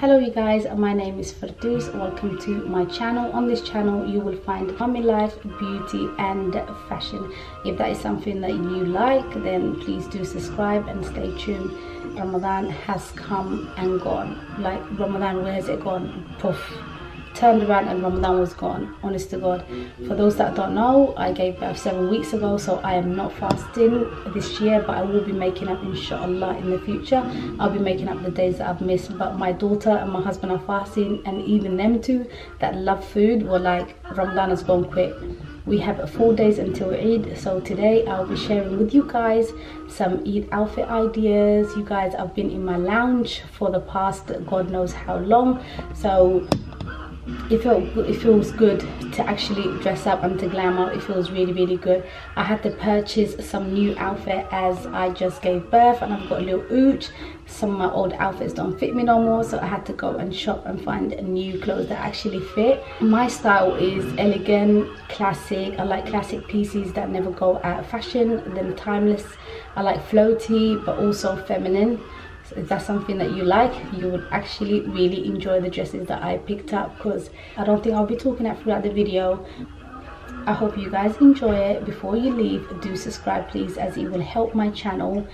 hello you guys. My name is Farduus welcome to my channel. On this channel you will find mommy life beauty and fashion. If that is something that you like then please do subscribe and stay tuned. Ramadan has come and gone. Like Ramadan where has it gone? Poof turned around and Ramadan was gone, honest to God. For those that don't know, I gave birth seven weeks ago, so I am not fasting this year, but I will be making up inshallah in the future. I'll be making up the days that I've missed, but my daughter and my husband are fasting, and even them two that love food were like, Ramadan has gone quick. We have four days until Eid, so today I'll be sharing with you guys some Eid outfit ideas. You guys, I've been in my lounge for the past God knows how long, so it felt it feels good to actually dress up and to glam up. It feels really really good. I had to purchase some new outfit as i just gave birth and i've got a little ooch. Some of my old outfits don't fit me no more so i had to go and shop and find new clothes that actually fit. My style is elegant classic. I like classic pieces that never go out of fashion. Then timeless. I like floaty but also feminine so if that's something that you like? You would actually really enjoy the dresses that I picked up because I don't think I'll be talking that throughout the video. I hope you guys enjoy it. Before you leave do subscribe please as it will help my channel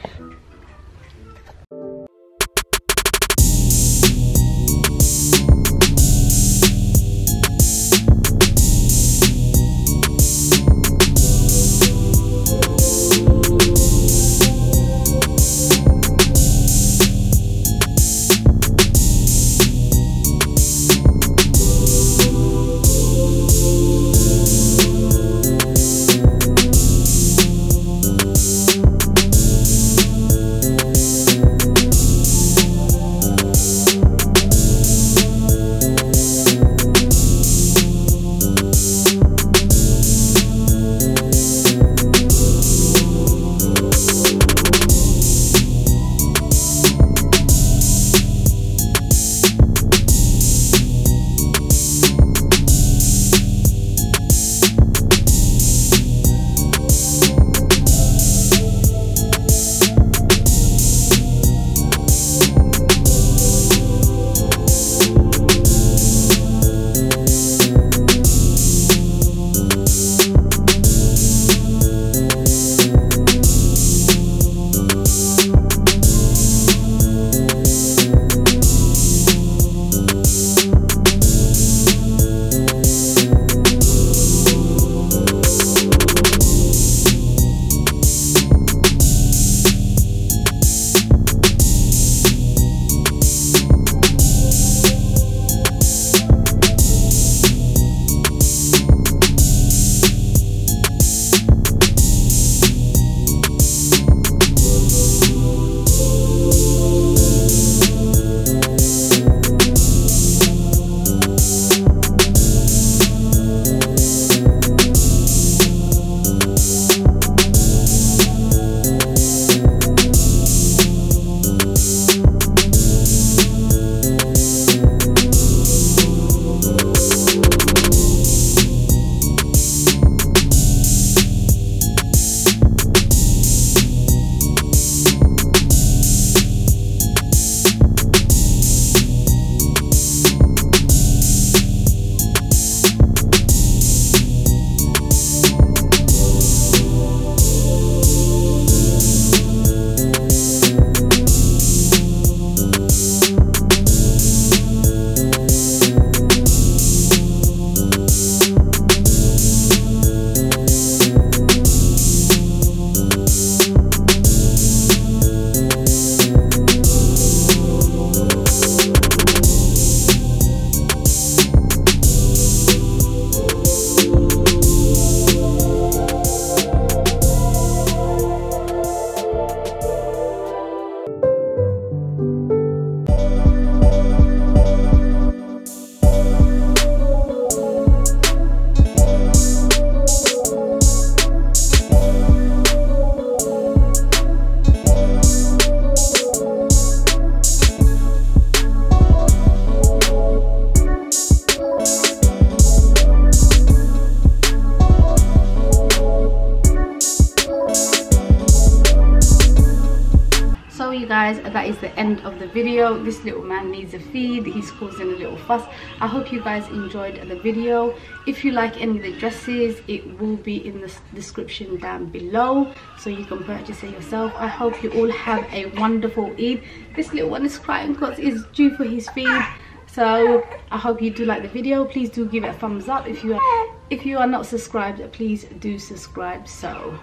is the end of the video. This little man needs a feed. He's causing a little fuss. I hope you guys enjoyed the video. If you like any of the dresses it will be in the description down below so you can purchase it yourself. I hope you all have a wonderful eid. This little one is crying because it's due for his feed. So i hope you do like the video. Please do give it a thumbs up. If you are if you are not subscribed please do subscribe. So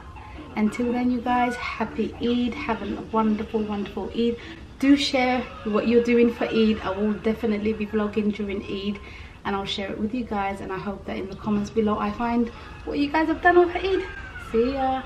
until then you guys happy eid. Have a wonderful wonderful eid. Do share what you're doing for eid. I will definitely be vlogging during eid and i'll share it with you guys and i hope that in the comments below i find what you guys have done over eid. See ya